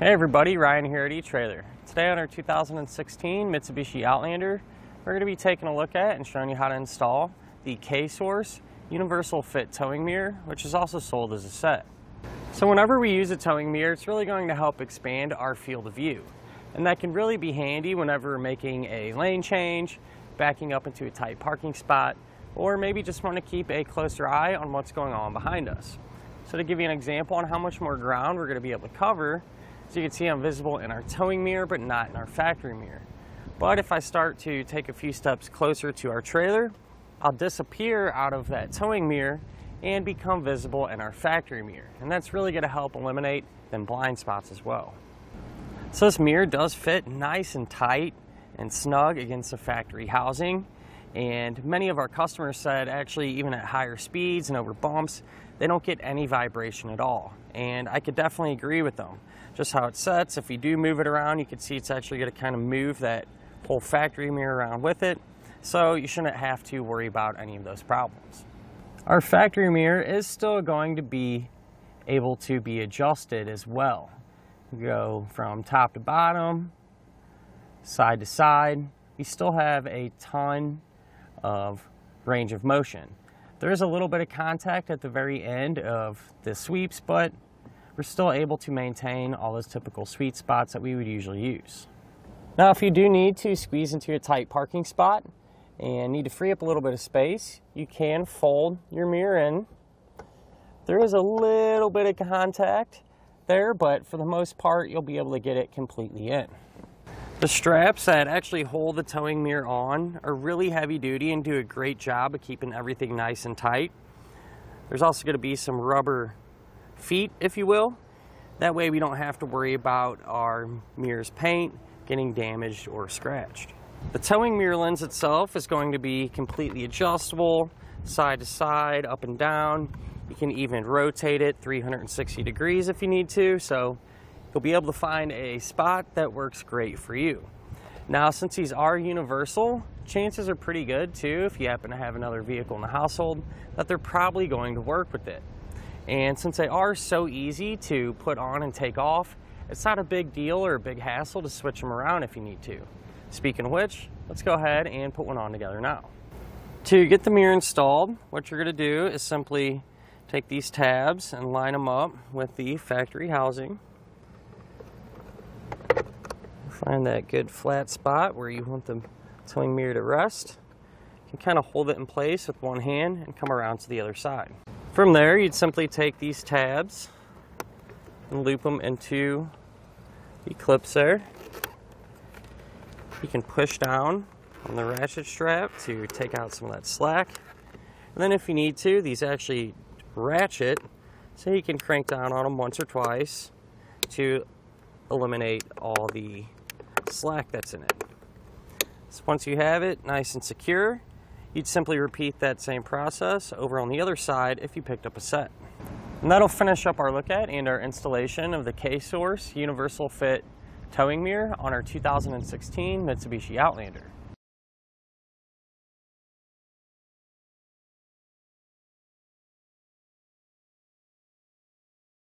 Hey everybody, Ryan here at eTrailer. Today on our 2016 Mitsubishi Outlander, we're going to be taking a look at and showing you how to install the K-Source Universal Fit Towing Mirror, which is also sold as a set. So whenever we use a towing mirror, it's really going to help expand our field of view. And that can really be handy whenever making a lane change, backing up into a tight parking spot, or maybe just want to keep a closer eye on what's going on behind us. So to give you an example on how much more ground we're going to be able to cover, as you can see I'm visible in our towing mirror, but not in our factory mirror. But if I start to take a few steps closer to our trailer, I'll disappear out of that towing mirror and become visible in our factory mirror. And that's really going to help eliminate them blind spots as well. So this mirror does fit nice and tight and snug against the factory housing. And many of our customers said actually even at higher speeds and over bumps, they don't get any vibration at all. And I could definitely agree with them. Just how it sets, if you do move it around, you can see it's actually gonna kind of move that whole factory mirror around with it. So you shouldn't have to worry about any of those problems. Our factory mirror is still going to be able to be adjusted as well. Go from top to bottom, side to side. We still have a ton of range of motion. There is a little bit of contact at the very end of the sweeps, but we're still able to maintain all those typical sweet spots that we would usually use. Now, if you do need to squeeze into a tight parking spot and need to free up a little bit of space, you can fold your mirror in. There is a little bit of contact there, but for the most part, you'll be able to get it completely in. The straps that actually hold the towing mirror on are really heavy duty and do a great job of keeping everything nice and tight. There's also going to be some rubber feet, if you will. That way we don't have to worry about our mirror's paint getting damaged or scratched. The towing mirror lens itself is going to be completely adjustable, side to side, up and down. You can even rotate it 360 degrees if you need to, so you'll be able to find a spot that works great for you. Now, since these are universal, chances are pretty good too, if you happen to have another vehicle in the household, that they're probably going to work with it. And since they are so easy to put on and take off, it's not a big deal or a big hassle to switch them around if you need to. Speaking of which, let's go ahead and put one on together now. To get the mirror installed, what you're gonna do is simply take these tabs and line them up with the factory housing. Find that good flat spot where you want the towing mirror to rest. You can kind of hold it in place with one hand and come around to the other side. From there, you'd simply take these tabs and loop them into the clips there. You can push down on the ratchet strap to take out some of that slack. And then if you need to, these actually ratchet, so you can crank down on them once or twice to eliminate all the slack that's in it. So once you have it nice and secure, you'd simply repeat that same process over on the other side if you picked up a set. And that'll finish up our look at and our installation of the K-Source Universal Fit towing mirror on our 2016 Mitsubishi Outlander.